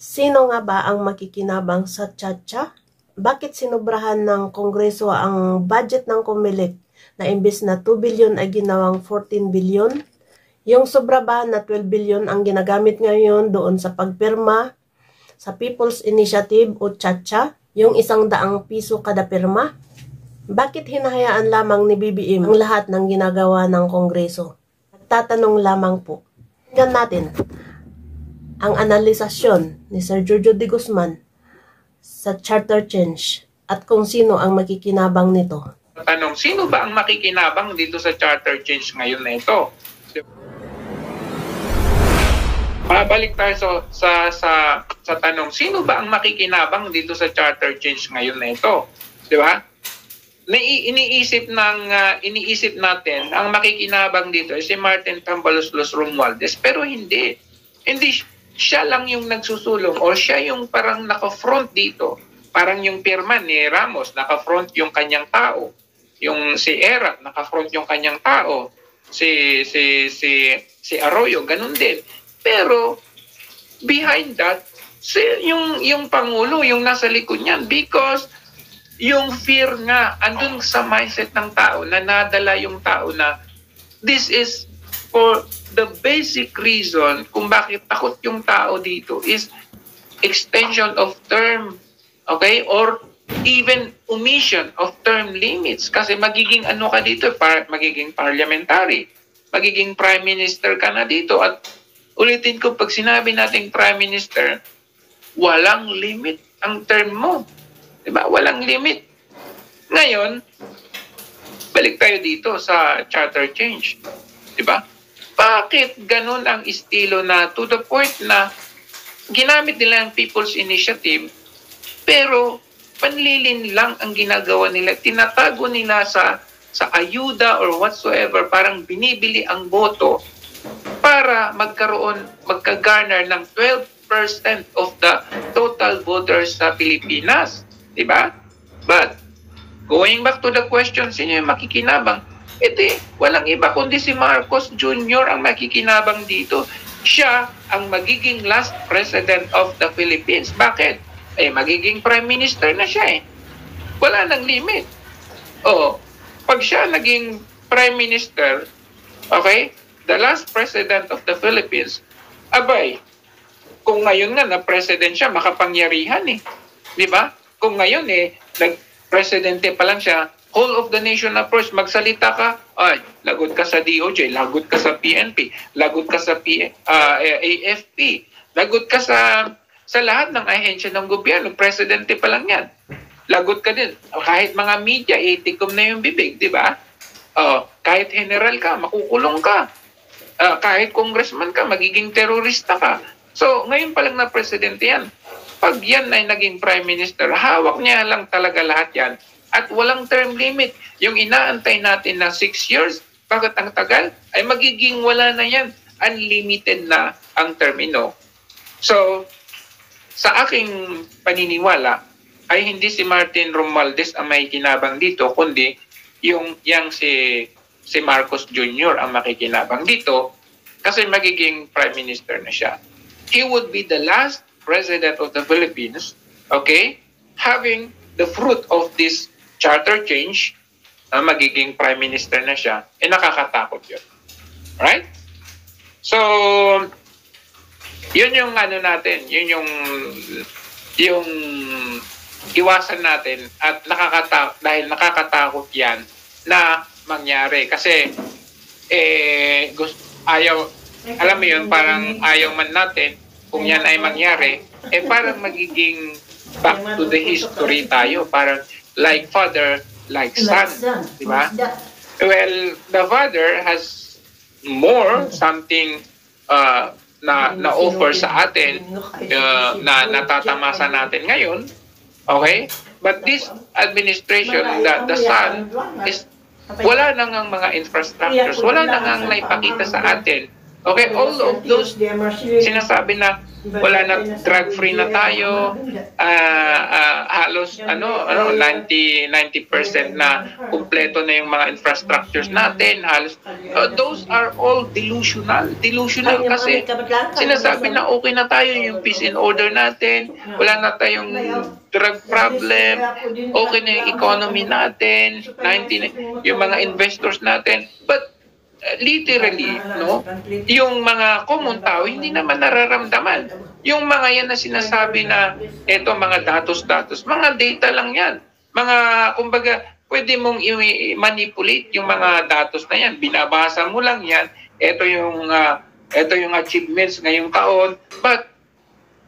Sino nga ba ang makikinabang sa Chacha? Bakit sinubrahan ng Kongreso ang budget ng Comelec na imbes na 2 billion ay ginawang 14 billion? Yung sobra ba na 12 billion ang ginagamit ngayon doon sa pagpirma sa People's Initiative o Chacha, yung isang daang piso kada pirma? Bakit hinahayaan lamang ni BBM ang lahat ng ginagawa ng Kongreso? Nagtatanong lamang po. Tingnan natin ang analisasyon ni Sir Giorgio de Guzman sa charter change at kung sino ang makikinabang nito. Tanong, sino ba ang makikinabang dito sa charter change ngayon na ito? Mabalik tayo sa, sa, sa, sa tanong, sino ba ang makikinabang dito sa charter change ngayon na ito? Di ba? Nai, iniisip ng uh, iniisip natin ang makikinabang dito ay si Martin Tambalos Los Romualdez pero hindi. Hindi siya lang yung nagsusulong o siya yung parang naka-front dito. Parang yung pirma ni Ramos, naka-front yung kanyang tao. Yung si Era, naka-front yung kanyang tao. Si si si si Arroyo, ganun din. Pero behind that, si, yung yung pangulo, yung nasa likod niyan because yung fear nga andun sa mindset ng tao na nadala yung tao na this is for the basic reason kung bakit takot yung tao dito is extension of term, okay? Or even omission of term limits. Kasi magiging ano ka dito, par, magiging parliamentary, magiging prime minister ka na dito. At ulitin ko, pag sinabi nating prime minister, walang limit ang term mo. Diba? Walang limit. Ngayon, balik tayo dito sa charter change. Diba? Bakit ganun ang estilo na to the point na ginamit nila ang People's Initiative pero panlilin lang ang ginagawa nila. Tinatago nila sa sa ayuda or whatsoever, parang binibili ang boto para magkaroon, magka-garner ng 12% of the total voters sa Pilipinas. Diba? But, going back to the question, sino yung makikinabang? Edi, walang iba kundi si Marcos Jr. ang makikinabang dito. Siya ang magiging last president of the Philippines. Bakit? Eh, magiging prime minister na siya eh. Wala nang limit. Oo. Pag siya naging prime minister, okay, the last president of the Philippines, abay, kung ngayon nga na president siya, makapangyarihan eh. Di ba? Kung ngayon eh, nag-presidente pa lang siya, whole of the nation approach, magsalita ka, ay, lagot ka sa DOJ, lagot ka sa PNP, lagot ka sa P, uh, AFP, lagot ka sa sa lahat ng ahensya ng gobyerno, presidente pa lang yan. Lagot ka din. Kahit mga media, itikom na yung bibig, di ba? Uh, kahit general ka, makukulong ka. Uh, kahit congressman ka, magiging terorista ka. So, ngayon pa lang na presidente yan. Pag yan ay naging prime minister, hawak niya lang talaga lahat yan at walang term limit. Yung inaantay natin na 6 years, bakit ang tagal? Ay magiging wala na yan. Unlimited na ang termino. So, sa aking paniniwala, ay hindi si Martin Romualdez ang may kinabang dito, kundi yung yang si si Marcos Jr. ang makikinabang dito kasi magiging prime minister na siya. He would be the last president of the Philippines, okay, having the fruit of this charter change, na magiging prime minister na siya, eh nakakatakot yun. Right? So, yun yung ano natin, yun yung yung iwasan natin at nakakatakot dahil nakakatakot yan na mangyari kasi eh gusto, ayaw alam mo yun parang ayaw man natin kung yan ay mangyari eh parang magiging back to the history tayo parang like father, like son. Di ba? Well, the father has more something uh, na na-offer sa atin uh, na natatamasa natin ngayon. Okay? But this administration, the, the son, is wala na ngang mga infrastructures, wala na ngang naipakita sa atin Okay, all of those sinasabi na wala na drug free na tayo. uh, uh, halos ano ano 90 90% na kumpleto na yung mga infrastructures natin. Halos uh, those are all delusional. Delusional kasi sinasabi na okay na tayo yung peace and order natin. Wala na tayong drug problem. okay na yung economy natin. 90 yung mga investors natin. But literally, no, yung mga common tao hindi naman nararamdaman. Yung mga yan na sinasabi na eto mga datos-datos, mga data lang yan. Mga, kumbaga, pwede mong i-manipulate yung mga datos na yan. Binabasa mo lang yan. Ito yung, uh, ito yung achievements ngayong taon. But,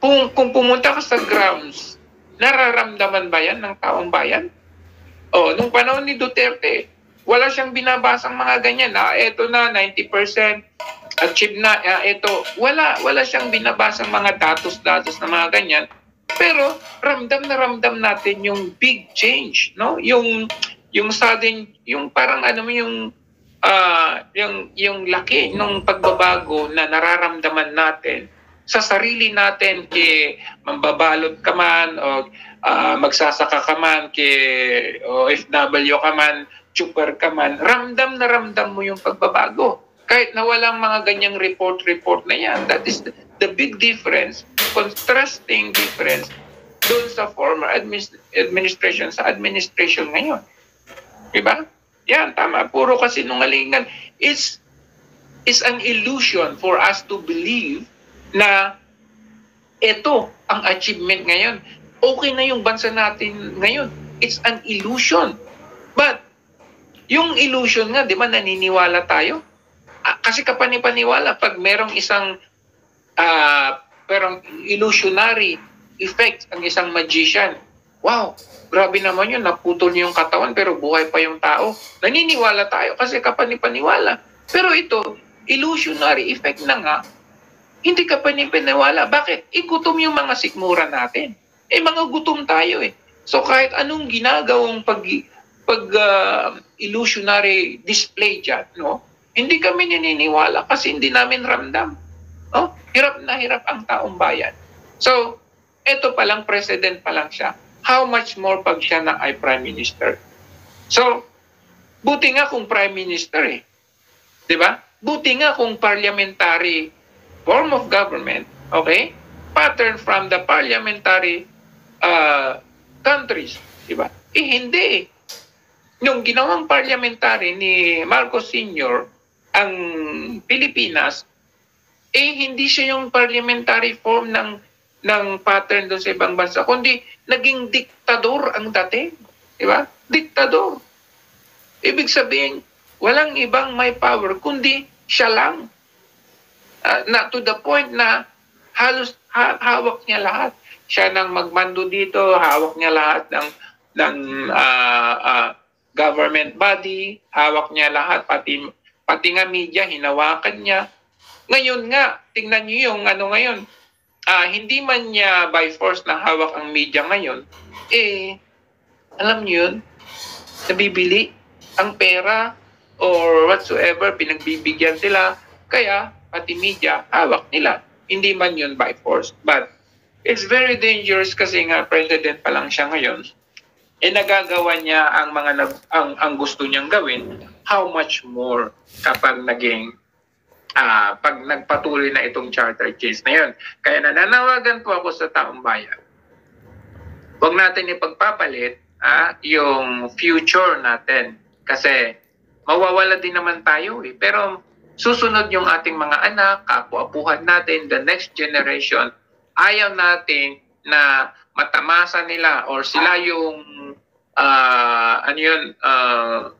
kung, kung pumunta ka sa grounds, nararamdaman ba yan ng taong bayan? Oh, nung panahon ni Duterte, wala siyang binabasang mga ganyan. Ah, ito na, 90% achieve na. Ah, ito, wala, wala siyang binabasang mga datos-datos na mga ganyan. Pero ramdam na ramdam natin yung big change, no? Yung yung sudden, yung parang ano mo yung uh, yung yung laki ng pagbabago na nararamdaman natin sa sarili natin kay mambabalot ka man o uh, magsasaka ka man kay OFW ka man super ka man, ramdam na ramdam mo yung pagbabago. Kahit na walang mga ganyang report-report na yan. That is the, the big difference, contrasting difference doon sa former administ- administration sa administration ngayon. Diba? Yan, tama. Puro kasi nungalingan. It's, it's an illusion for us to believe na ito ang achievement ngayon. Okay na yung bansa natin ngayon. It's an illusion. But yung illusion nga, di ba, naniniwala tayo? Ah, kasi kapanipaniwala, pag merong isang uh, perong illusionary effect ang isang magician, wow, grabe naman yun, naputol yung katawan pero buhay pa yung tao. Naniniwala tayo kasi kapanipaniwala. Pero ito, illusionary effect na nga, hindi ka panipaniwala. Bakit? Igutom yung mga sikmura natin. Eh, mga gutom tayo eh. So kahit anong ginagawang pag pag uh, illusionary display dyan, no? Hindi kami naniniwala kasi hindi namin ramdam. No? Hirap na hirap ang taong bayan. So, eto pa lang, president pa lang siya. How much more pag siya na ay prime minister? So, buti nga kung prime minister eh. Ba? Buti nga kung parliamentary form of government, okay? Pattern from the parliamentary uh, countries, di ba? Eh, hindi nung ginawang parliamentary ni Marcos Sr. ang Pilipinas, eh hindi siya yung parliamentary form ng ng pattern doon sa ibang bansa, kundi naging diktador ang dating. Di ba? Diktador. Ibig sabihin, walang ibang may power, kundi siya lang. Uh, na to the point na halos ha- hawak niya lahat. Siya nang magmando dito, hawak niya lahat ng ng uh, uh, government body, hawak niya lahat, pati, pati nga media, hinawakan niya. Ngayon nga, tingnan niyo yung ano ngayon, uh, hindi man niya by force na hawak ang media ngayon, eh, alam niyo yun, nabibili ang pera or whatsoever, pinagbibigyan sila, kaya pati media, hawak nila. Hindi man yun by force. But it's very dangerous kasi nga president pa lang siya ngayon eh nagagawa niya ang mga nag, ang ang gusto niyang gawin, how much more kapag naging uh, pag nagpatuloy na itong charter change na yun. Kaya nananawagan po ako sa taong bayan. Huwag natin ipagpapalit ah, yung future natin kasi mawawala din naman tayo eh. Pero susunod yung ating mga anak, kapu-apuhan natin, the next generation, ayaw natin na matamasa nila or sila yung uh, ano yun, uh,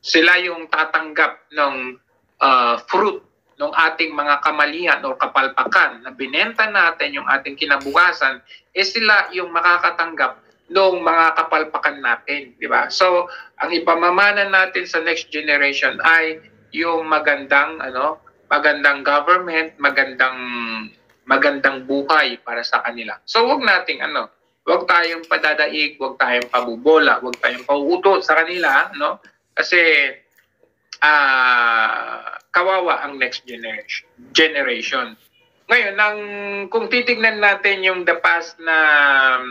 sila yung tatanggap ng uh, fruit ng ating mga kamalian o kapalpakan na binenta natin yung ating kinabukasan, eh sila yung makakatanggap ng mga kapalpakan natin, di ba? So, ang ipamamana natin sa next generation ay yung magandang ano, magandang government, magandang magandang buhay para sa kanila. So, wag nating ano, Huwag tayong padadaig, huwag tayong pabubola, huwag tayong pauuto sa kanila, no? Kasi uh, kawawa ang next generation. generation. Ngayon, ang, kung titignan natin yung the past na um,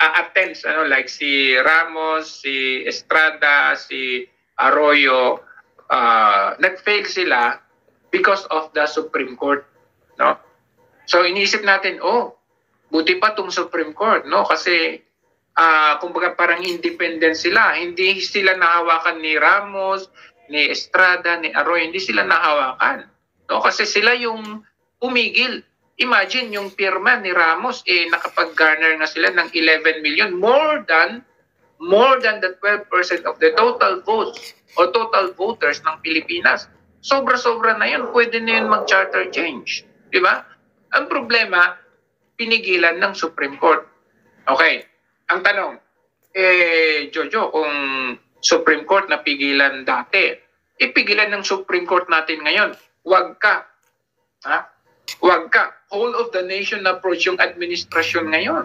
attempts, ano, like si Ramos, si Estrada, si Arroyo, uh, nag-fail sila because of the Supreme Court. No? So, iniisip natin, oh, buti pa tong Supreme Court, no? Kasi, uh, kumbaga parang independent sila. Hindi sila nahawakan ni Ramos, ni Estrada, ni Arroyo, hindi sila nahawakan. No? Kasi sila yung umigil. Imagine yung pirma ni Ramos eh nakapag-garner na sila ng 11 million more than more than the 12% of the total votes o total voters ng Pilipinas. Sobra-sobra na yun. Pwede na yun mag-charter change. Di ba? Ang problema, pinigilan ng Supreme Court. Okay. Ang tanong, eh, Jojo, kung Supreme Court na pigilan dati, ipigilan ng Supreme Court natin ngayon. Huwag ka. Ha? Huwag ka. Whole of the nation approach yung administrasyon ngayon.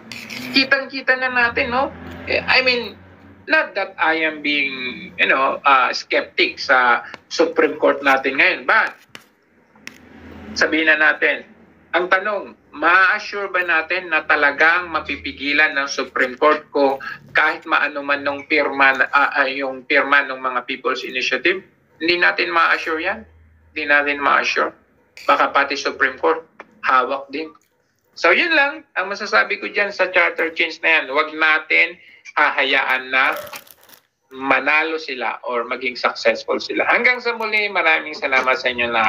Kitang-kita na natin, no? Eh, I mean, not that I am being, you know, uh, skeptic sa Supreme Court natin ngayon, but sabihin na natin, ang tanong, ma-assure ba natin na talagang mapipigilan ng Supreme Court ko kahit maano man nung pirma, uh, uh, yung pirma ng mga People's Initiative? Hindi natin ma-assure yan. Hindi natin ma-assure baka pati Supreme Court hawak din. So yun lang ang masasabi ko dyan sa charter change na yan. Huwag natin hahayaan na manalo sila or maging successful sila. Hanggang sa muli, maraming salamat sa inyo lahat.